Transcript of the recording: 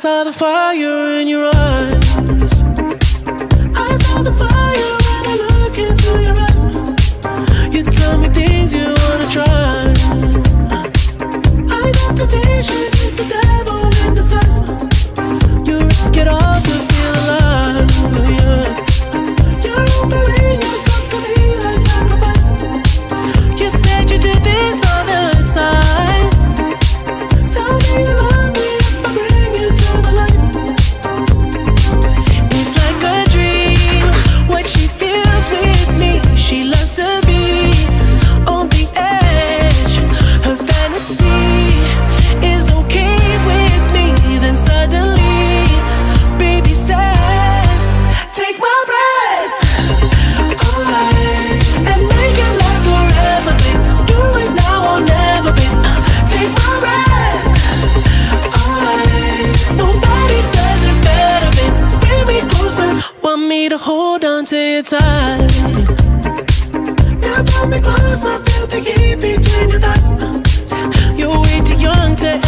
saw the fire in your eyes. down pull me close, I feel the heat between your thighs. You're way too young to